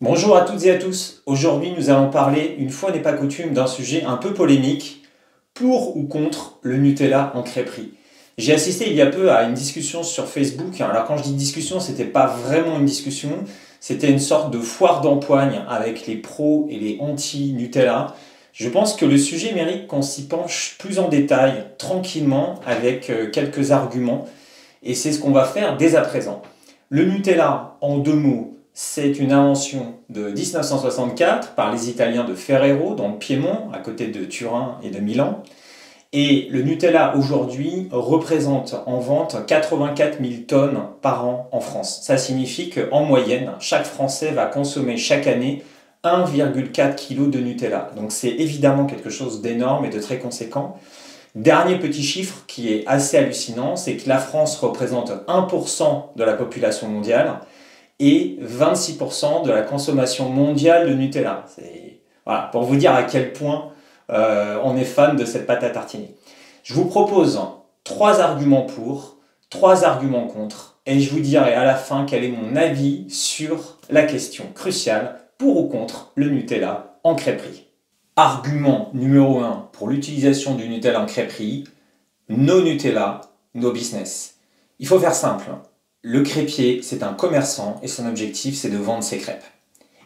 Bonjour à toutes et à tous. Aujourd'hui, nous allons parler, une fois n'est pas coutume, d'un sujet un peu polémique, pour ou contre le Nutella en crêperie. J'ai assisté il y a peu à une discussion sur Facebook. Alors quand je dis discussion, c'était pas vraiment une discussion, c'était une sorte de foire d'empoigne avec les pros et les anti-Nutella. Je pense que le sujet mérite qu'on s'y penche plus en détail, tranquillement, avec euh, quelques arguments. Et c'est ce qu'on va faire dès à présent. Le Nutella, en deux mots, c'est une invention de 1964 par les Italiens de Ferrero dans le Piémont, à côté de Turin et de Milan. Et le Nutella aujourd'hui représente en vente 84 000 tonnes par an en France. Ça signifie qu'en moyenne, chaque Français va consommer chaque année 1,4 kg de Nutella. Donc c'est évidemment quelque chose d'énorme et de très conséquent. Dernier petit chiffre qui est assez hallucinant, c'est que la France représente 1% de la population mondiale et 26% de la consommation mondiale de Nutella. Voilà, pour vous dire à quel point euh, on est fan de cette pâte à tartiner. Je vous propose trois arguments pour, trois arguments contre, et je vous dirai à la fin quel est mon avis sur la question cruciale pour ou contre le Nutella en crêperie. Argument numéro 1 pour l'utilisation du Nutella en crêperie, no Nutella, no business. Il faut faire simple. Le crêpier, c'est un commerçant et son objectif, c'est de vendre ses crêpes.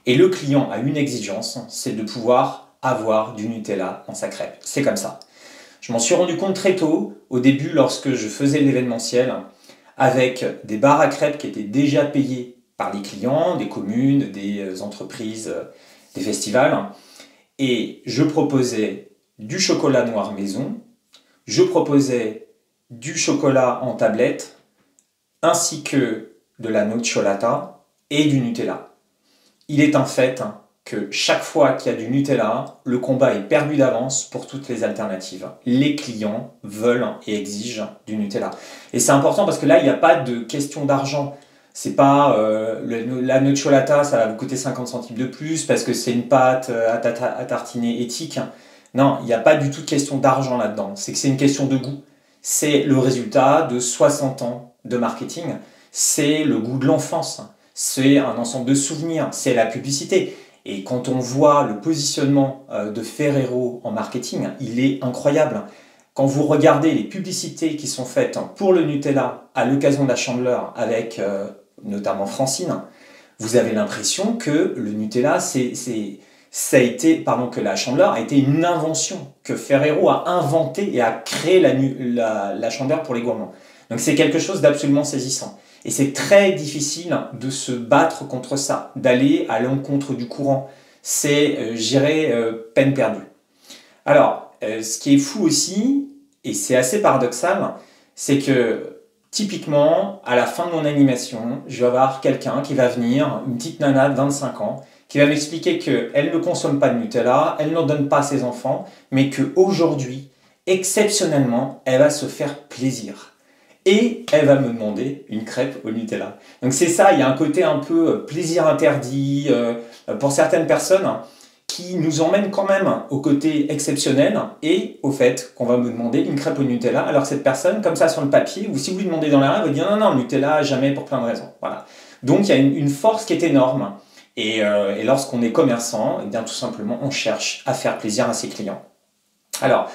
Et le client a une exigence, c'est de pouvoir avoir du Nutella dans sa crêpe. C'est comme ça. Je m'en suis rendu compte très tôt, au début, lorsque je faisais l'événementiel, avec des bars à crêpes qui étaient déjà payés par les clients, des communes, des entreprises, des festivals. Et je proposais du chocolat noir maison, je proposais du chocolat en tablette, ainsi que de la nocciolata et du Nutella. Il est un fait que chaque fois qu'il y a du Nutella, le combat est perdu d'avance pour toutes les alternatives. Les clients veulent et exigent du Nutella. Et c'est important parce que là, il n'y a pas de question d'argent. C'est pas euh, la nocciolata, ça va vous coûter 50 centimes de plus parce que c'est une pâte euh, à, tartiner éthique. Non, il n'y a pas du tout de question d'argent là-dedans. C'est que c'est une question de goût. C'est le résultat de 60 ans de marketing, c'est le goût de l'enfance, c'est un ensemble de souvenirs, c'est la publicité. Et quand on voit le positionnement euh, de Ferrero en marketing, il est incroyable. Quand vous regardez les publicités qui sont faites pour le Nutella à l'occasion de la chandeleur avec euh, notamment Francine, vous avez l'impression que le Nutella, c'est, ça a été, pardon, que la chandeleur a été une invention, que Ferrero a inventé et a créé la, la, la chandeleur pour les gourmands. Donc c'est quelque chose d'absolument saisissant. Et c'est très difficile de se battre contre ça, d'aller à l'encontre du courant. C'est, euh, j'irais, euh, peine perdue. Alors, euh, ce qui est fou aussi, et c'est assez paradoxal, c'est que typiquement, à la fin de mon animation, je vais avoir quelqu'un qui va venir, une petite nana de 25 ans, qui va m'expliquer qu'elle ne consomme pas de Nutella, elle n'en donne pas à ses enfants, mais qu'aujourd'hui, exceptionnellement, elle va se faire plaisir et elle va me demander une crêpe au Nutella. Donc c'est ça, il y a un côté un peu euh, plaisir interdit euh, pour certaines personnes qui nous emmène quand même au côté exceptionnel et au fait qu'on va me demander une crêpe au Nutella. Alors cette personne, comme ça sur le papier, ou si vous lui demandez dans la rue, elle va dire non, non, Nutella, jamais pour plein de raisons. Voilà. Donc il y a une, force qui est énorme. Et, euh, lorsqu'on est commerçant, eh bien tout simplement, on cherche à faire plaisir à ses clients. Alors,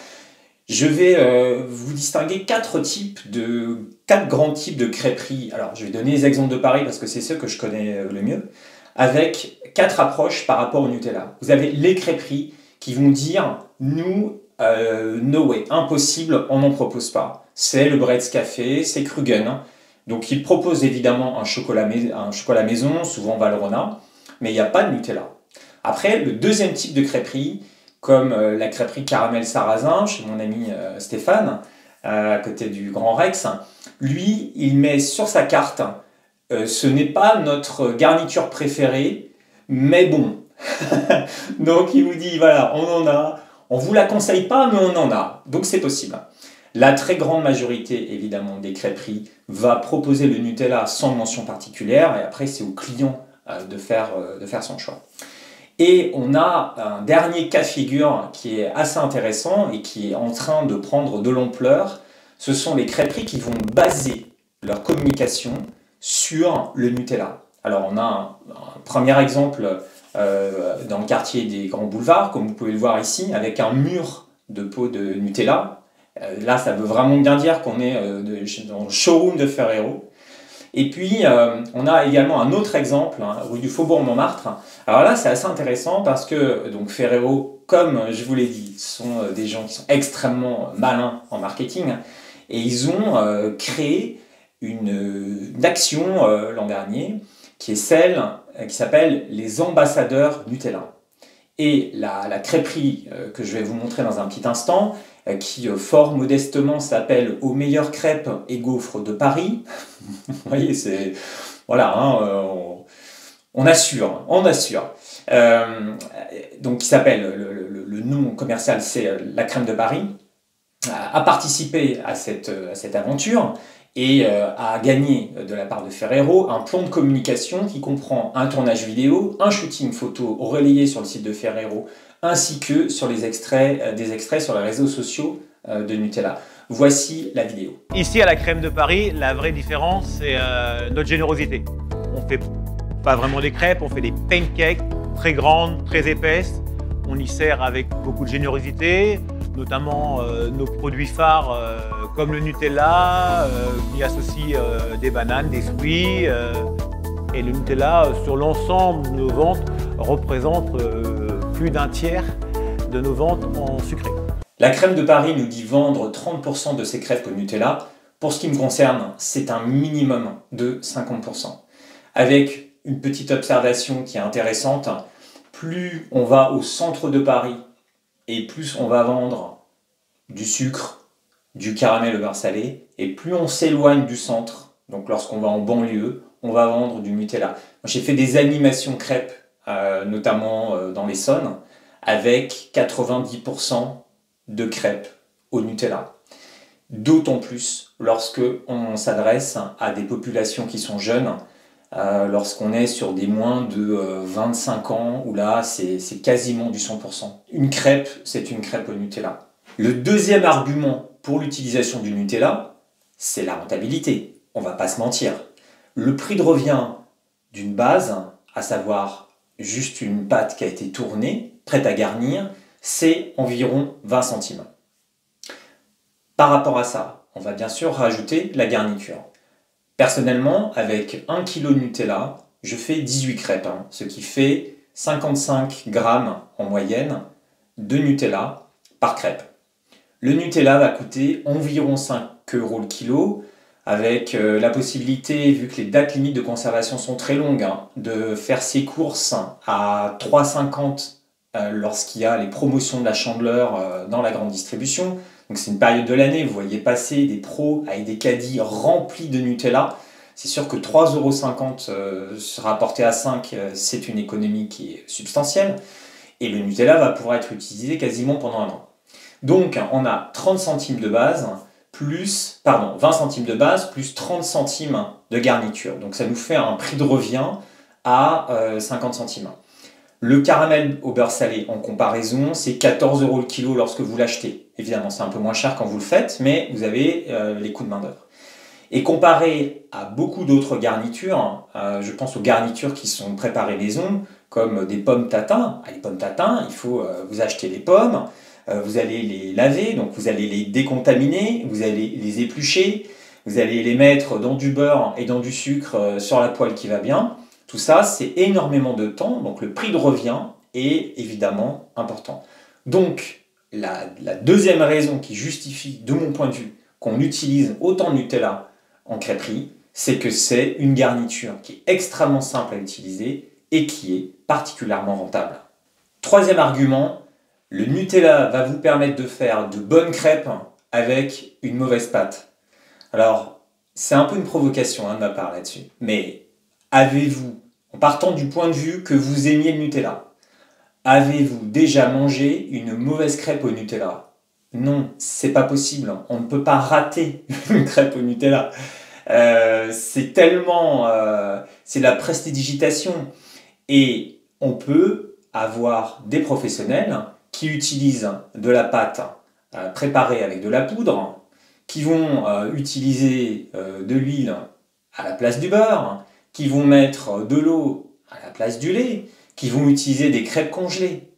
je vais euh, vous distinguer quatre types de quatre grands types de crêperies. Alors, je vais donner les exemples de Paris parce que c'est ceux que je connais euh, le mieux, avec quatre approches par rapport au Nutella. Vous avez les crêperies qui vont dire nous, euh, no way, impossible, on n'en propose pas. C'est le Brett's Café, c'est Krugen. Donc, ils proposent évidemment un chocolat, un chocolat maison, souvent Valrhona, mais il n'y a pas de Nutella. Après, le deuxième type de crêperie, comme euh, la crêperie caramel sarrasin chez mon ami euh, Stéphane, euh, à côté du Grand Rex. Lui, il met sur sa carte, ce n'est pas notre garniture préférée, mais bon. Donc il vous dit, voilà, on en a, on vous la conseille pas, mais on en a. Donc c'est possible. La très grande majorité, évidemment, des crêperies va proposer le Nutella sans mention particulière, et après c'est au client de faire, de faire son choix. Et on a un dernier cas de figure qui est assez intéressant et qui est en train de prendre de l'ampleur. Ce sont les crêperies qui vont baser leur communication sur le Nutella. Alors on a un, premier exemple dans le quartier des Grands Boulevards, comme vous pouvez le voir ici, avec un mur de pots de Nutella. là, ça veut vraiment bien dire qu'on est dans le showroom de Ferrero. Et puis, euh, on a également un autre exemple, hein, rue du Faubourg Montmartre. Alors là, c'est assez intéressant parce que donc Ferrero, comme je vous l'ai dit, sont euh, des gens qui sont extrêmement malins en marketing et ils ont euh, créé une, action l'an dernier qui est celle qui s'appelle les ambassadeurs Nutella. Et la, la crêperie que je vais vous montrer dans un petit instant, qui fort modestement s'appelle Aux meilleures crêpes et gaufres de Paris, Vous voyez, c'est. Voilà, hein, euh, on, assure, on assure. Euh, donc, qui s'appelle, le, nom commercial, c'est euh, La Crème de Paris, a, participé à cette aventure et a gagné de la part de Ferrero un plan de communication qui comprend un tournage vidéo, un shooting photo relayé sur le site de Ferrero, ainsi que sur les extraits, des extraits sur les réseaux sociaux de Nutella. Voici la vidéo. Ici à la crème de Paris, la vraie différence, c'est euh, notre générosité. On fait pas vraiment des crêpes, on fait des pancakes très grandes, très épaisses. On y sert avec beaucoup de générosité, notamment euh, nos produits phares euh, comme le Nutella, qui associe des bananes, des fruits. et le Nutella, sur l'ensemble de nos ventes, représente plus d'un tiers de nos ventes en sucré. La crème de Paris nous dit vendre 30% de ses crêpes au Nutella. Pour ce qui me concerne, c'est un minimum de 50%. Avec une petite observation qui est intéressante, plus on va au centre de Paris et plus on va vendre du sucre, du caramel au beurre salé, et plus on s'éloigne du centre, donc lorsqu'on va en banlieue, on va vendre du Nutella. J'ai fait des animations crêpes, euh, notamment euh, dans l'Essonne, avec 90% de crêpes au Nutella. D'autant plus lorsque on s'adresse à des populations qui sont jeunes, euh, lorsqu'on est sur des moins de 25 euh, ans, où là c'est quasiment du 100%. Une crêpe, c'est une crêpe au Nutella. Le deuxième argument pour l'utilisation du Nutella, c'est la rentabilité. On va pas se mentir. Le prix de revient d'une base, à savoir juste une pâte qui a été tournée, prête à garnir, c'est environ 20 centimes. Par rapport à ça, on va bien sûr rajouter la garniture. Personnellement, avec 1 kg de Nutella, je fais 18 crêpes, hein, ce qui fait 55 grammes en moyenne de Nutella par crêpe. Le Nutella va coûter environ 5 euros le kilo, avec euh, la possibilité, vu que les dates limites de conservation sont très longues, hein, de faire ses courses à 3,50 euh, lorsqu'il y a les promotions de la chandeleur euh, dans la grande distribution. Donc c'est une période de l'année, vous voyez passer des pros avec des caddies remplis de Nutella. C'est sûr que 3,50€ euh, se rapporté à 5, c'est une économie qui est substantielle. Et le Nutella va pouvoir être utilisé quasiment pendant un an. Donc on a 30 centimes de base, plus, pardon, 20 centimes de base, plus 30 centimes de garniture. Donc ça nous fait un prix de revient à 50 centimes. Le caramel au beurre salé, en comparaison, c'est 14 euros le kilo lorsque vous l'achetez. Évidemment, c'est un peu moins cher quand vous le faites, mais vous avez euh, les coûts de main-d'œuvre. Et comparé à beaucoup d'autres garnitures, euh, je pense aux garnitures qui sont préparées maison, comme des pommes tatin. Ah, les pommes tatin, il faut euh, vous acheter les pommes, vous allez les laver, donc vous allez les décontaminer, vous allez les éplucher, vous allez les mettre dans du beurre et dans du sucre sur la poêle qui va bien. Tout ça, c'est énormément de temps, donc le prix de revient est évidemment important. Donc, la, deuxième raison qui justifie, de mon point de vue, qu'on utilise autant de Nutella en crêperie, c'est que c'est une garniture qui est extrêmement simple à utiliser et qui est particulièrement rentable. Troisième argument, le Nutella va vous permettre de faire de bonnes crêpes avec une mauvaise pâte. Alors, c'est un peu une provocation hein, de ma part là-dessus, mais Avez-vous, en partant du point de vue que vous aimiez le Nutella, avez-vous déjà mangé une mauvaise crêpe au Nutella? Non, c'est pas possible. On ne peut pas rater une crêpe au Nutella. Euh, c'est tellement, euh, c'est la prestidigitation et on peut avoir des professionnels qui utilisent de la pâte euh, préparée avec de la poudre, qui vont utiliser de l'huile à la place du beurre, qui vont mettre de l'eau à la place du lait, qui vont utiliser des crêpes congelées.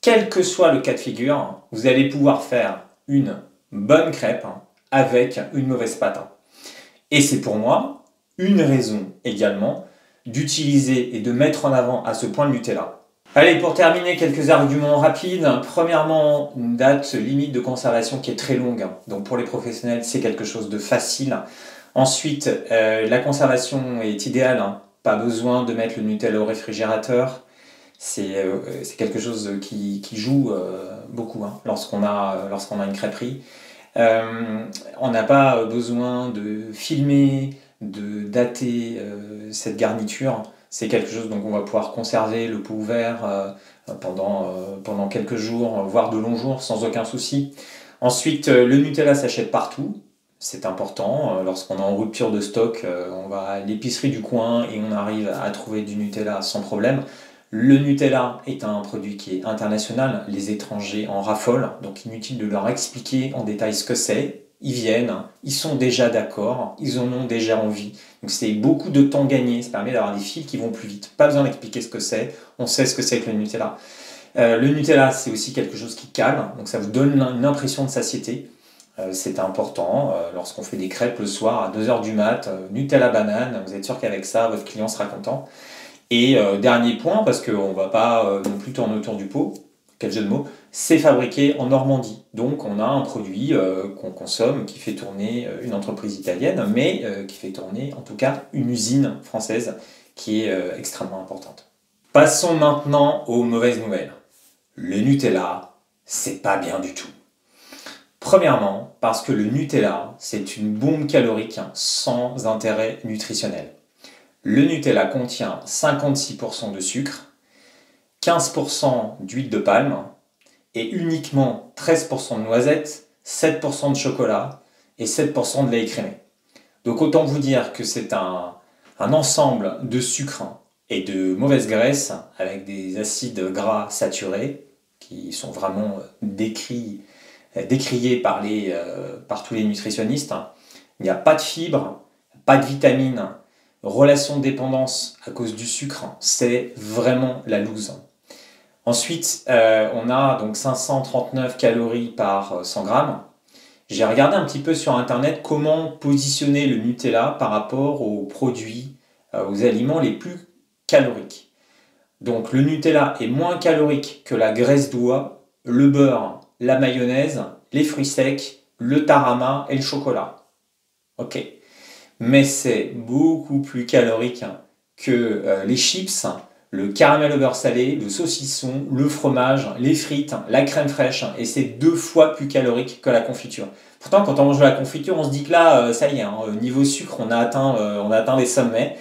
Quel que soit le cas de figure, vous allez pouvoir faire une bonne crêpe avec une mauvaise pâte. Et c'est pour moi une raison également d'utiliser et de mettre en avant à ce point le Nutella. Allez, pour terminer, quelques arguments rapides. Premièrement, une date limite de conservation qui est très longue. Donc pour les professionnels, c'est quelque chose de facile. Ensuite, euh, la conservation est idéale. Hein. Pas besoin de mettre le Nutella au réfrigérateur. C'est euh, quelque chose qui, joue euh, beaucoup hein, lorsqu'on a une crêperie. on n'a pas besoin de filmer, de dater cette garniture c'est quelque chose donc on va pouvoir conserver le pot ouvert euh, pendant, euh, pendant quelques jours, voire de longs jours, sans aucun souci. Ensuite, euh, le Nutella s'achète partout. C'est important. Lorsqu'on est en rupture de stock, on va à l'épicerie du coin et on arrive à trouver du Nutella sans problème. Le Nutella est un produit qui est international. Les étrangers en raffolent, donc inutile de leur expliquer en détail ce que c'est ils viennent, ils sont déjà d'accord, ils en ont déjà envie. Donc c'est beaucoup de temps gagné, ça permet d'avoir des fils qui vont plus vite. Pas besoin d'expliquer ce que c'est, on sait ce que c'est que le Nutella. Euh, le Nutella, c'est aussi quelque chose qui calme, donc ça vous donne une impression de satiété. Euh, c'est important, euh, lorsqu'on fait des crêpes le soir à 2h du mat, Nutella banane, vous êtes sûr qu'avec ça, votre client sera content. Et dernier point, parce qu'on ne va pas non plus tourner autour du pot, quel jeu de mots, c'est fabriqué en Normandie. Donc on a un produit euh, qu'on consomme qui fait tourner euh, une entreprise italienne, mais euh, qui fait tourner en tout cas une usine française qui est extrêmement importante. Passons maintenant aux mauvaises nouvelles. Le Nutella, c'est pas bien du tout. Premièrement, parce que le Nutella, c'est une bombe calorique sans intérêt nutritionnel. Le Nutella contient 56% de sucre, 15% d'huile de palme, et uniquement 13% de noisettes, 7% de chocolat et 7% de lait écrémé. Donc autant vous dire que c'est un, ensemble de sucres et de mauvaises graisses avec des acides gras saturés qui sont vraiment décrits, décriés par, les, euh, par tous les nutritionnistes. Il n'y a pas de fibres, pas de vitamines, relation de dépendance à cause du sucre, c'est vraiment la loose. Ensuite, euh, on a donc 539 calories par 100 grammes. J'ai regardé un petit peu sur internet comment positionner le Nutella par rapport aux produits, euh, aux aliments les plus caloriques. Donc le Nutella est moins calorique que la graisse d'oie, le beurre, la mayonnaise, les fruits secs, le tarama et le chocolat. Ok. Mais c'est beaucoup plus calorique que euh, les chips, le caramel au beurre salé, le saucisson, le fromage, les frites, la crème fraîche, et c'est deux fois plus calorique que la confiture. Pourtant, quand on mange la confiture, on se dit que là, euh, ça y est, hein, niveau sucre, on a atteint, euh, on a atteint les sommets.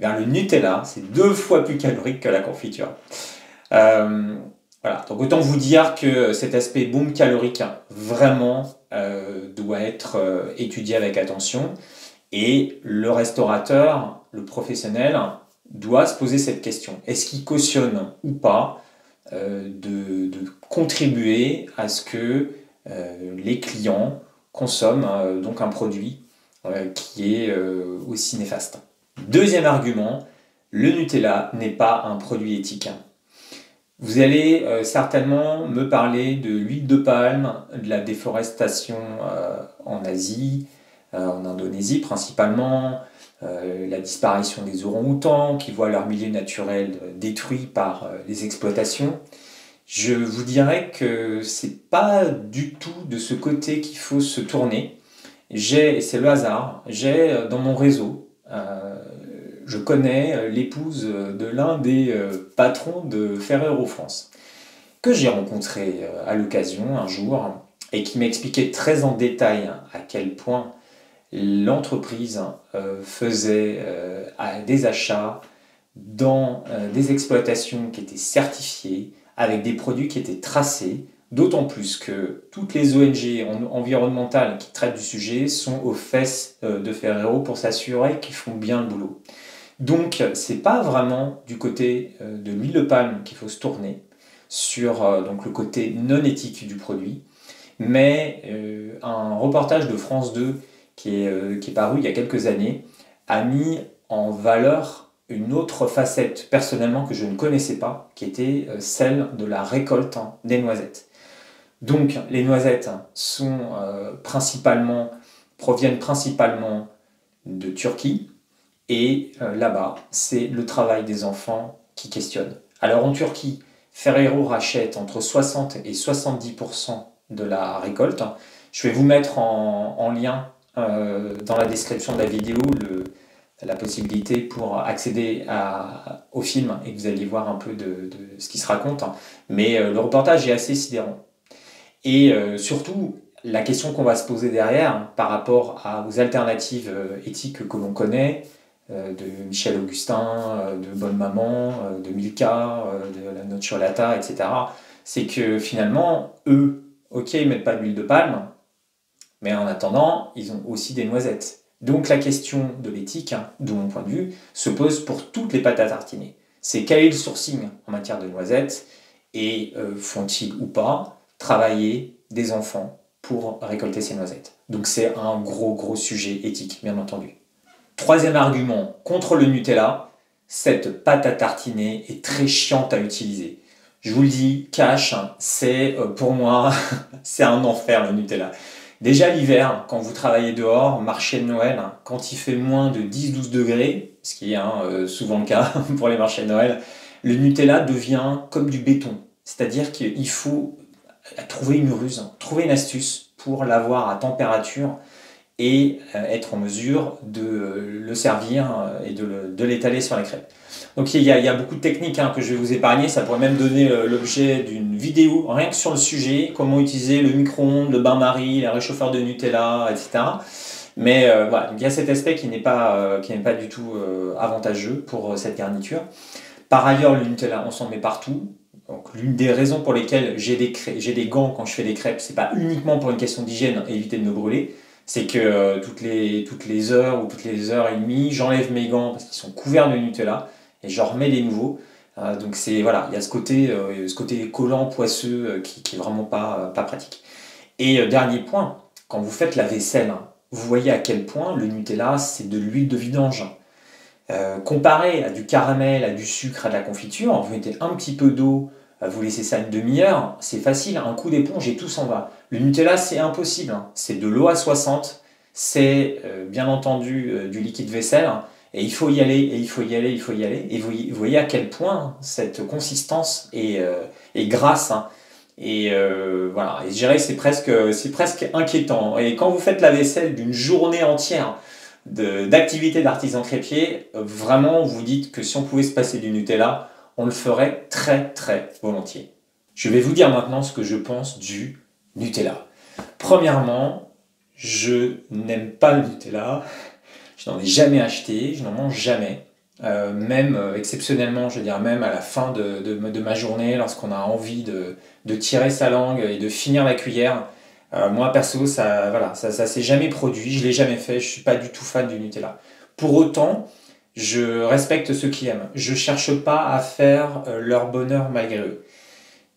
Eh le Nutella, c'est deux fois plus calorique que la confiture. Euh, voilà, donc autant vous dire que cet aspect bombe calorique, vraiment, doit être étudié avec attention. Et le restaurateur, le professionnel, doit se poser cette question. Est-ce qu'il cautionne ou pas euh, de, contribuer à ce que euh, les clients consomment euh, donc un produit qui est aussi néfaste? Deuxième argument, le Nutella n'est pas un produit éthique. Vous allez certainement me parler de l'huile de palme, de la déforestation en Asie, en Indonésie principalement, euh, la disparition des orang-outans qui voient leur milieu naturel détruit par euh, les exploitations. Je vous dirais que c'est pas du tout de ce côté qu'il faut se tourner. J'ai, c'est le hasard, j'ai euh, dans mon réseau, je connais l'épouse de l'un des patrons de Ferrero France, que j'ai rencontré à l'occasion un jour et qui m'expliquait très en détail à quel point l'entreprise euh, faisait euh, des achats dans euh, des exploitations qui étaient certifiées, avec des produits qui étaient tracés, d'autant plus que toutes les ONG environnementales qui traitent du sujet sont aux fesses de Ferrero pour s'assurer qu'ils font bien le boulot. Donc c'est pas vraiment du côté de l'huile de palme qu'il faut se tourner sur donc le côté non éthique du produit, mais un reportage de France 2 qui est, euh, qui est paru il y a quelques années, a mis en valeur une autre facette personnellement que je ne connaissais pas, qui était euh, celle de la récolte des noisettes. Donc les noisettes sont euh, principalement, proviennent principalement de Turquie, et là-bas, c'est le travail des enfants qui questionne. Alors en Turquie, Ferrero rachète entre 60 et 70% de la récolte. Je vais vous mettre en, lien dans la description de la vidéo la possibilité pour accéder au film et vous allez voir un peu de, ce qui se raconte. Mais euh, le reportage est assez sidérant. Et euh, surtout, la question qu'on va se poser derrière par rapport aux alternatives euh, éthiques que l'on connaît, de Michel Augustin, de Bonne Maman, de Milka, de la Nocciolata, etc., c'est que finalement, eux, ok, ils mettent pas d'huile de palme, mais en attendant, ils ont aussi des noisettes. Donc la question de l'éthique, hein, de mon point de vue, se pose pour toutes les pâtes à tartiner. C'est quel est le sourcing en matière de noisettes et euh, font-ils ou pas travailler des enfants pour récolter ces noisettes? Donc c'est un gros gros sujet éthique, bien entendu. Troisième argument contre le Nutella, cette pâte à tartiner est très chiante à utiliser. Je vous le dis, cash, hein, c'est euh, pour moi, c'est un enfer le Nutella. Déjà l'hiver, quand vous travaillez dehors, marché de Noël, quand il fait moins de 10-12 degrés, ce qui est hein, euh, souvent le cas pour les marchés de Noël, le Nutella devient comme du béton. C'est-à-dire qu'il faut trouver une ruse, trouver une astuce pour l'avoir à température et euh, être en mesure de le servir euh, et de l'étaler sur les crêpes. Donc il y, a, beaucoup de techniques hein, que je vais vous épargner, ça pourrait même donner euh, l'objet d'une vidéo rien que sur le sujet, comment utiliser le micro-ondes, le bain-marie, les réchauffeurs de Nutella, etc. Mais voilà, il y a cet aspect qui n'est pas, pas du tout avantageux pour cette garniture. Par ailleurs, le Nutella, on s'en met partout. Donc l'une des raisons pour lesquelles j'ai des, gants quand je fais des crêpes, c'est pas uniquement pour une question d'hygiène et éviter de me brûler, c'est que euh, toutes les heures ou toutes les heures et demie, j'enlève mes gants parce qu'ils sont couverts de Nutella et j'en remets les nouveaux. Euh, donc c'est voilà, il y a ce côté, euh, ce collant, poisseux qui, qui est vraiment pas, pratique. Et dernier point, quand vous faites la vaisselle, hein, vous voyez à quel point le Nutella c'est de l'huile de vidange. comparé à du caramel, à du sucre, à de la confiture, vous mettez un petit peu d'eau, vous laissez ça une demi-heure, c'est facile, un coup d'éponge et tout s'en va. Le Nutella, c'est impossible. Hein. C'est de l'eau à 60, c'est euh, bien entendu euh, du liquide vaisselle, et il faut y aller, et il faut y aller, il faut y aller. Et vous, voyez à quel point cette consistance est, euh, grasse. Hein. Et voilà, et je dirais que c'est presque, c'est presque inquiétant. Et quand vous faites la vaisselle d'une journée entière d'activité d'artisan crépier, vraiment vous dites que si on pouvait se passer du Nutella, on le ferait très très volontiers. Je vais vous dire maintenant ce que je pense du Nutella. Premièrement, je n'aime pas le Nutella. Je n'en ai jamais acheté, je n'en mange jamais. Euh, même euh, exceptionnellement, je veux dire, même à la fin de, ma journée, lorsqu'on a envie de, tirer sa langue et de finir la cuillère, euh, moi perso, ça voilà, ça, ça s'est jamais produit, je l'ai jamais fait, je suis pas du tout fan du Nutella. Pour autant, je respecte ceux qui aiment. Je cherche pas à faire leur bonheur malgré eux.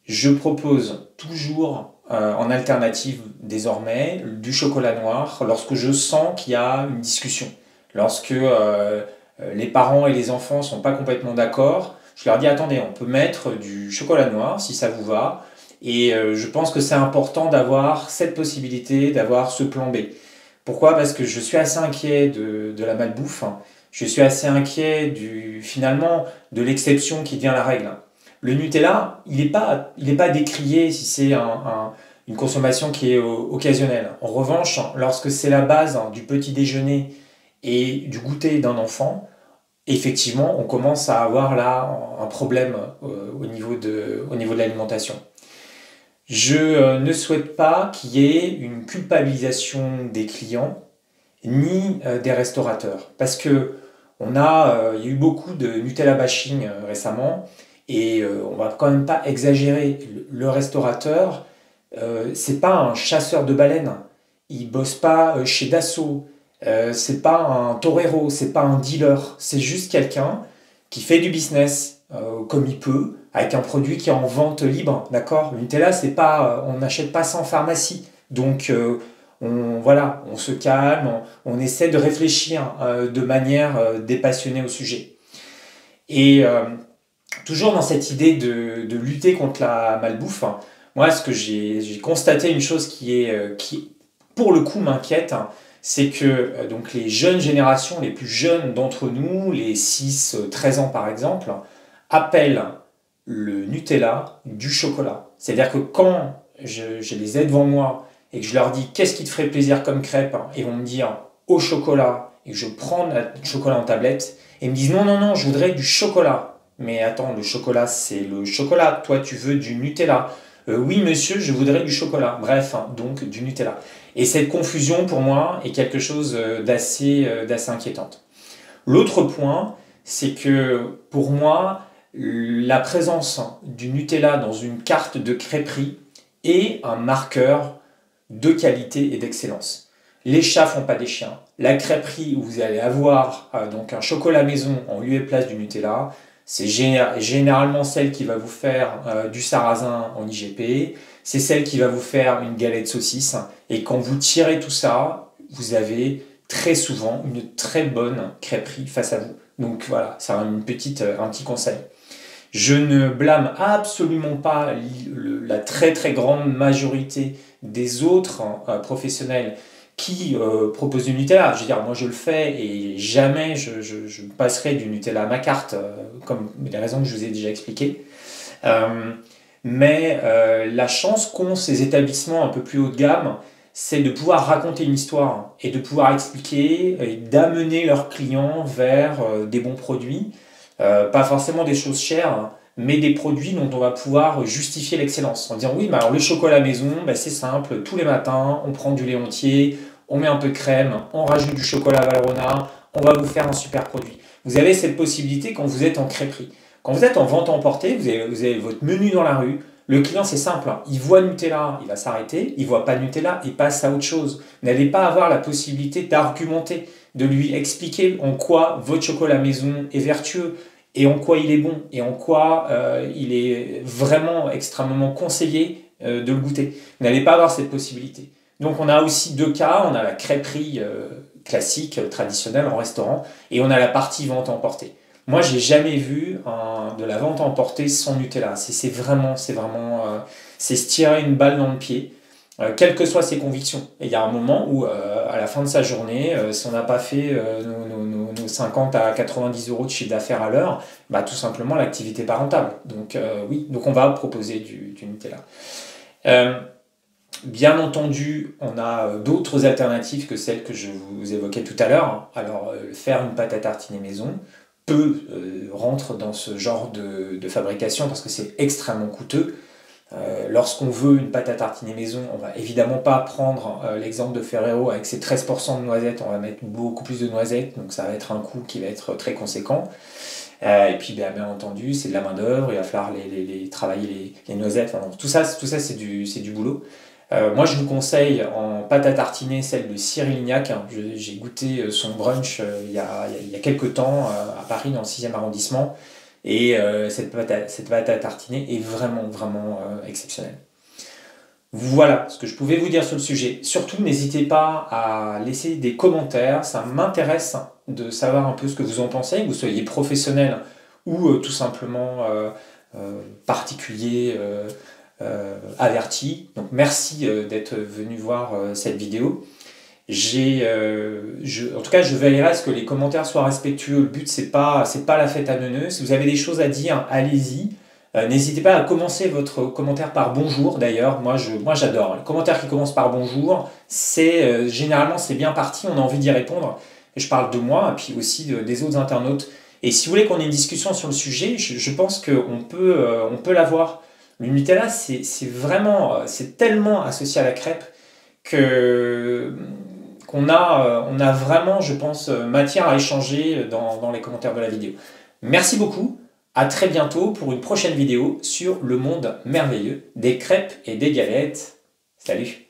Je propose toujours en alternative désormais du chocolat noir lorsque je sens qu'il y a une discussion. Lorsque euh, euh, les parents et les enfants sont pas complètement d'accord, je leur dis attendez, on peut mettre du chocolat noir si ça vous va. Et je pense que c'est important d'avoir cette possibilité, d'avoir ce plan B. Pourquoi? Parce que je suis assez inquiet de, de la malbouffe. Je suis assez inquiet du, finalement de l'exception qui devient la règle. Le Nutella, il n'est pas, pas décrié si c'est une consommation qui est occasionnelle. En revanche, lorsque c'est la base du petit déjeuner et du goûter d'un enfant, effectivement, on commence à avoir là un problème euh, au niveau de, au niveau de l'alimentation. Je euh, ne souhaite pas qu'il y ait une culpabilisation des clients ni euh, des restaurateurs. Parce que on a, il y a eu beaucoup de Nutella bashing récemment et on va quand même pas exagérer. Le, restaurateur, c'est pas un chasseur de baleines. Il bosse pas chez Dassault. Euh, c'est pas un torero. C'est pas un dealer. C'est juste quelqu'un qui fait du business comme il peut, avec un produit qui est en vente libre. D'accord? Le Nutella, c'est pas, on n'achète pas ça en pharmacie. Donc on, voilà, on se calme, on, on essaie de réfléchir de manière dépassionnée au sujet. Et toujours dans cette idée de, de, lutter contre la malbouffe, hein, moi, ce que j'ai constaté, une chose qui, est, qui pour le coup, m'inquiète, hein, c'est que donc, les jeunes générations, les plus jeunes d'entre nous, les 6-13 ans par exemple, appellent le Nutella du chocolat. C'est-à-dire que quand je, les ai devant moi et que je leur dis qu'est-ce qui te ferait plaisir comme crêpe, hein, ils vont me dire au chocolat et que je prends le chocolat en tablette et me disent non, non, non, je voudrais du chocolat. Mais attends, le chocolat, c'est le chocolat. Toi, tu veux du Nutella. Euh, oui, monsieur, je voudrais du chocolat. Bref, hein, donc du Nutella. Et cette confusion, pour moi, est quelque chose euh, d'assez euh, d'assez inquiétante. L'autre point, c'est que pour moi, la présence du Nutella dans une carte de crêperie est un marqueur de qualité et d'excellence. Les chats font pas des chiens. La crêperie où vous allez avoir donc un chocolat maison en lieu et place du Nutella, c'est généralement celle qui va vous faire euh, du sarrasin en IGP, c'est celle qui va vous faire une galette saucisse. Et quand vous tirez tout ça, vous avez très souvent une très bonne crêperie face à vous. Donc voilà, c'est euh, un petit conseil. Je ne blâme absolument pas la très très grande majorité des autres euh, professionnels qui euh, proposent du Nutella. Je veux dire, moi je le fais et jamais je, je, passerai du Nutella à ma carte, euh, comme les raisons que je vous ai déjà expliquées. mais la chance qu'ont ces établissements un peu plus haut de gamme, c'est de pouvoir raconter une histoire et de pouvoir expliquer d'amener leurs clients vers des bons produits. pas forcément des choses chères, hein, mais des produits dont on va pouvoir justifier l'excellence. En disant oui, mais alors le chocolat maison, ben, c'est simple, tous les matins, on prend du lait entier, on met un peu de crème, on rajoute du chocolat Valrhona, on va vous faire un super produit. Vous avez cette possibilité quand vous êtes en crêperie. Quand vous êtes en vente emportée, vous avez, vous avez votre menu dans la rue, le client, c'est simple. Hein. Il voit Nutella, il va s'arrêter. Il voit pas Nutella, il passe à autre chose. N'allez pas avoir la possibilité d'argumenter, de lui expliquer en quoi votre chocolat maison est vertueux, et en quoi il est bon et en quoi euh, il est vraiment extrêmement conseillé euh, de le goûter. Vous n'allez pas avoir cette possibilité. Donc on a aussi deux cas, on a la crêperie euh, classique, traditionnelle en restaurant, et on a la partie vente emportée. Moi, j'ai jamais vu de la vente emportée sans Nutella. C'est vraiment, c'est vraiment, c'est se tirer une balle dans le pied. Quelles que soient ses convictions. Et il y a un moment où, à la fin de sa journée, si on n'a pas fait nos, 50 à 90 euros de chiffre d'affaires à l'heure, bah, tout simplement, l'activité pas rentable. Donc, oui, donc on va proposer du, Nutella. bien entendu, on a d'autres alternatives que celles que je vous évoquais tout à l'heure. Alors, faire une pâte à tartiner maison peut rentrer dans ce genre de fabrication parce que c'est extrêmement coûteux. Euh, lorsqu'on veut une pâte à tartiner maison, on va évidemment pas prendre euh, l'exemple de Ferrero avec ses 13% de noisettes, on va mettre beaucoup plus de noisettes, donc ça va être un coût qui va être très conséquent. Euh, et puis bien, bien entendu, c'est de la main d'œuvre, il va falloir les, les, travailler les, noisettes, tout ça, tout ça c'est du, du boulot. moi je vous conseille en pâte à tartiner celle de Cyril Lignac, hein. j'ai goûté son brunch il y, a, il, y a, quelques temps à Paris dans le 6e arrondissement. Et euh, cette, pâte à, cette pâte à tartiner est vraiment, vraiment euh, exceptionnelle. Voilà ce que je pouvais vous dire sur le sujet. Surtout, n'hésitez pas à laisser des commentaires. Ça m'intéresse de savoir un peu ce que vous en pensez, que vous soyez professionnel ou euh, tout simplement particulier, averti. Donc, merci d'être venu voir cette vidéo j'ai euh, en tout cas je veillerai à ce que les commentaires soient respectueux. Le but c'est pas c'est pas la fête à neuneux si vous avez des choses à dire allez-y. Euh, n'hésitez pas à commencer votre commentaire par bonjour d'ailleurs. Moi je moi j'adore. Le commentaire qui commence par bonjour c'est euh, généralement c'est bien parti. On a envie d'y répondre. Je parle de moi puis aussi des autres internautes. Et si vous voulez qu'on ait une discussion sur le sujet je, je pense qu'on peut on peut l'avoir. Le Nutella c'est vraiment c'est tellement associé à la crêpe que qu'on a, euh, on a vraiment, je pense, euh, matière à échanger dans, dans les commentaires de la vidéo. Merci beaucoup, à très bientôt pour une prochaine vidéo sur le monde merveilleux des crêpes et des galettes. Salut